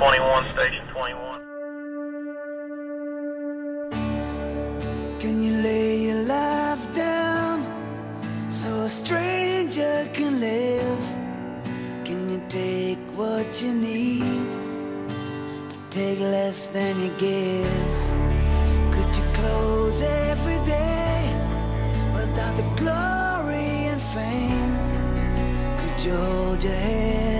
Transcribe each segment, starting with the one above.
21, station 21. Can you lay your life down so a stranger can live? Can you take what you need, but take less than you give? Could you close every day without the glory and fame? Could you hold your head?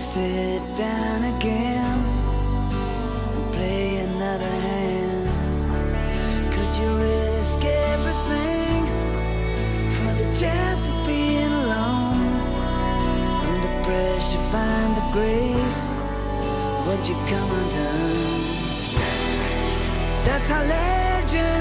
sit down again and play another hand? Could you risk everything for the chance of being alone? Under pressure, find the grace. Would you come undone? That's how legends.